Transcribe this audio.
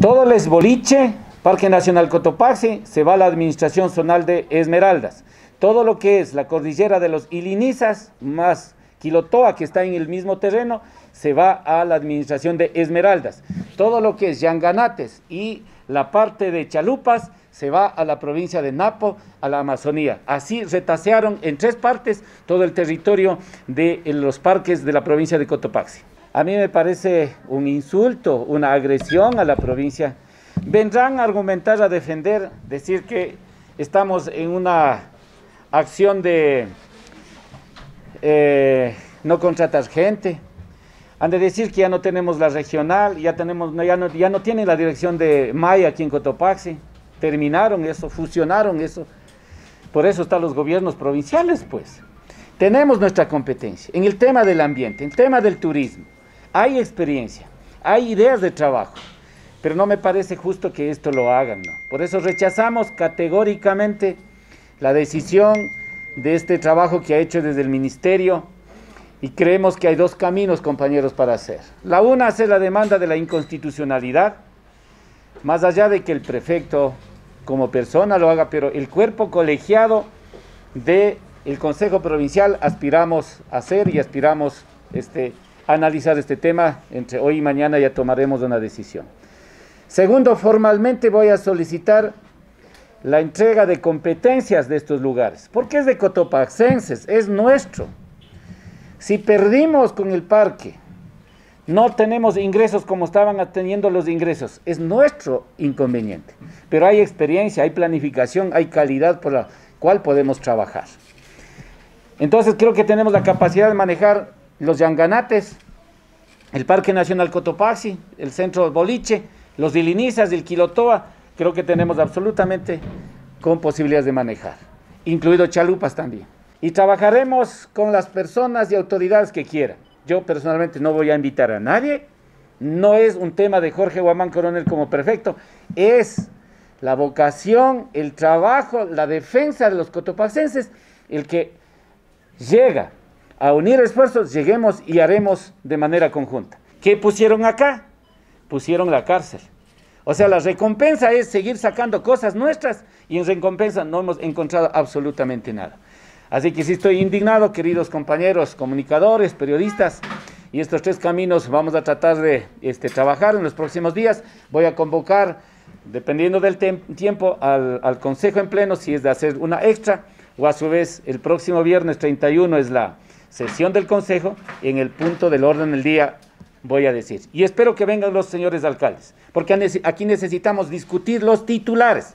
Todo el esboliche, Parque Nacional Cotopaxi, se va a la administración zonal de Esmeraldas. Todo lo que es la cordillera de los Ilinizas, más Quilotoa, que está en el mismo terreno, se va a la administración de Esmeraldas. Todo lo que es Yanganates y la parte de Chalupas se va a la provincia de Napo, a la Amazonía. Así retasearon en tres partes todo el territorio de los parques de la provincia de Cotopaxi. A mí me parece un insulto, una agresión a la provincia. Vendrán a argumentar, a defender, decir que estamos en una acción de eh, no contratar gente. Han de decir que ya no tenemos la regional, ya, tenemos, ya, no, ya no tienen la dirección de Maya aquí en Cotopaxi. Terminaron eso, fusionaron eso. Por eso están los gobiernos provinciales, pues. Tenemos nuestra competencia en el tema del ambiente, en el tema del turismo hay experiencia, hay ideas de trabajo, pero no me parece justo que esto lo hagan. ¿no? Por eso rechazamos categóricamente la decisión de este trabajo que ha hecho desde el ministerio y creemos que hay dos caminos, compañeros, para hacer. La una es la demanda de la inconstitucionalidad, más allá de que el prefecto como persona lo haga, pero el cuerpo colegiado del el Consejo Provincial aspiramos a hacer y aspiramos este, analizar este tema. Entre hoy y mañana ya tomaremos una decisión. Segundo, formalmente voy a solicitar la entrega de competencias de estos lugares, porque es de cotopaxenses, es nuestro. Si perdimos con el parque, no tenemos ingresos como estaban teniendo los ingresos, es nuestro inconveniente. Pero hay experiencia, hay planificación, hay calidad por la cual podemos trabajar. Entonces creo que tenemos la capacidad de manejar los Yanganates, el Parque Nacional Cotopaxi, el Centro Boliche, los Dilinizas, el Quilotoa, creo que tenemos absolutamente con posibilidades de manejar, incluido Chalupas también. Y trabajaremos con las personas y autoridades que quieran. Yo personalmente no voy a invitar a nadie, no es un tema de Jorge Guamán Coronel como prefecto, es la vocación, el trabajo, la defensa de los cotopaxenses, el que llega a unir esfuerzos, lleguemos y haremos de manera conjunta. ¿Qué pusieron acá? Pusieron la cárcel. O sea, la recompensa es seguir sacando cosas nuestras y en recompensa no hemos encontrado absolutamente nada. Así que sí estoy indignado, queridos compañeros, comunicadores, periodistas, y estos tres caminos vamos a tratar de este, trabajar en los próximos días. Voy a convocar, dependiendo del tiempo, al, al Consejo en pleno, si es de hacer una extra, o a su vez el próximo viernes 31 es la sesión del Consejo, en el punto del orden del día voy a decir. Y espero que vengan los señores alcaldes, porque aquí necesitamos discutir los titulares.